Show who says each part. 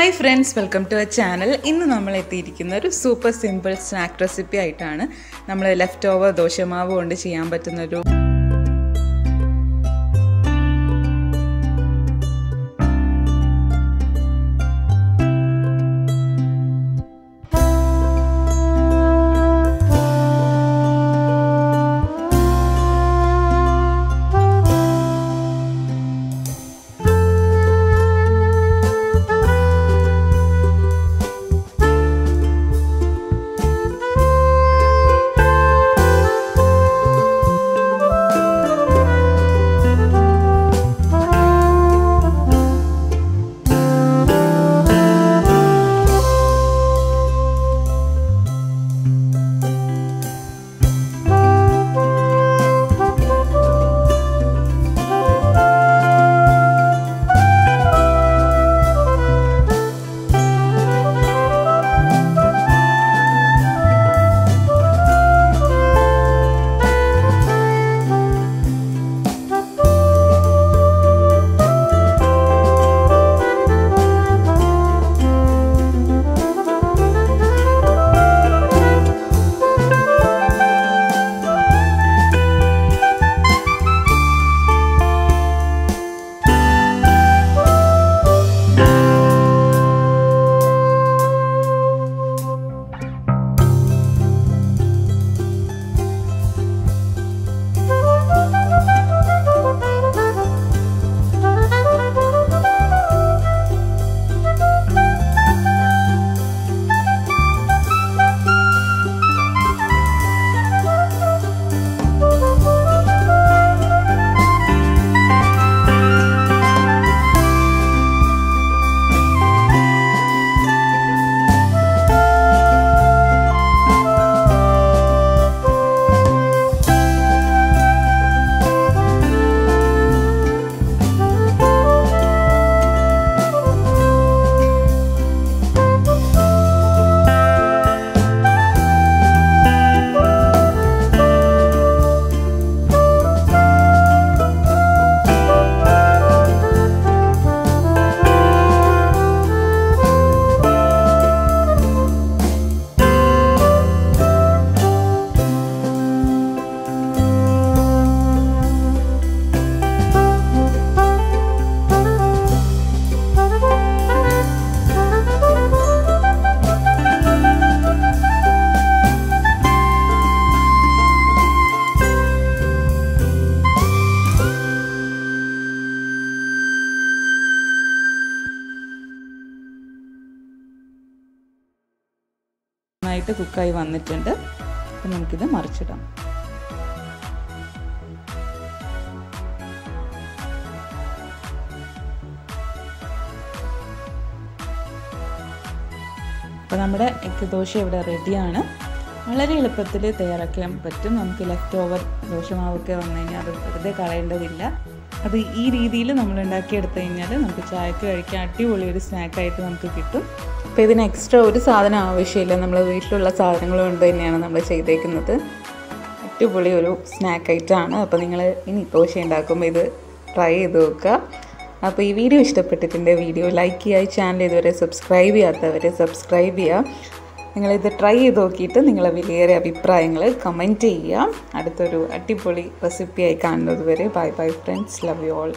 Speaker 1: Hi friends welcome to a channel ഇന്ന് നമ്മൾ എത്തിയിരിക്കുന്ന ഒരു സൂപ്പർ സിമ്പിൾ സ്നാക്ക് റെസിപ്പി ആയിട്ടാണ് നമ്മൾ ലെഫ്റ്റ് ഓവർ ദോശമാവ് കൊണ്ട് ചെയ്യാൻ പറ്റുന്ന നന്നായിട്ട് കുക്കായി വന്നിട്ടുണ്ട്. അപ്പം നമുക്കിത് മറിച്ചിടാം. അപ്പോൾ നമ്മുടെ എഗ് ദോശ ഇവിടെ റെഡിയാണ് വളരെ എളുപ്പത്തിൽ തയ്യാറാക്കാൻ പറ്റും. നമുക്ക് ലെഫ്റ്റ് ഓവർ ദോശമാവൊക്കെ വന്നു കഴിഞ്ഞാൽ അത് വെറുതെ കളയേണ്ടതില്ല. അത് ഈ രീതിയിൽ നമ്മൾ ഉണ്ടാക്കിയെടുത്തു കഴിഞ്ഞാൽ നമുക്ക് ചായക്ക് കഴിക്കാൻ അടിപൊളി ഒരു സ്നാക്കായിട്ട് നമുക്ക് കിട്ടും. അപ്പോൾ ഇതിന് എക്സ്ട്രാ ഒരു സാധനം ആവശ്യമില്ല. നമ്മൾ വീട്ടിലുള്ള സാധനങ്ങൾ കൊണ്ട് തന്നെയാണ് നമ്മൾ ചെയ്തേക്കുന്നത്. അടിപൊളി ഒരു സ്നാക്ക് ഐറ്റമാണ് അപ്പോൾ നിങ്ങൾ ഇനി ദോശ ഉണ്ടാക്കുമ്പോൾ ഇത് ട്രൈ ചെയ്ത് നോക്കുക. അപ്പോൾ ഈ വീഡിയോ ഇഷ്ടപ്പെട്ടിട്ടുണ്ട് വീഡിയോ ലൈക്ക് ചെയ്യുക. ഈ ചാനൽ ഇതുവരെ സബ്സ്ക്രൈബ് ചെയ്യാത്തവരെ സബ്സ്ക്രൈബ് ചെയ്യുക. നിങ്ങളിത് ട്രൈ ചെയ്ത് നോക്കിയിട്ട് നിങ്ങളെ വിലയേറെ അഭിപ്രായങ്ങൾ കമന്റ് ചെയ്യുക അടുത്തൊരു അടിപൊളി റെസിപ്പിയായി കാണുന്നത് വരെ bye bye friends love you all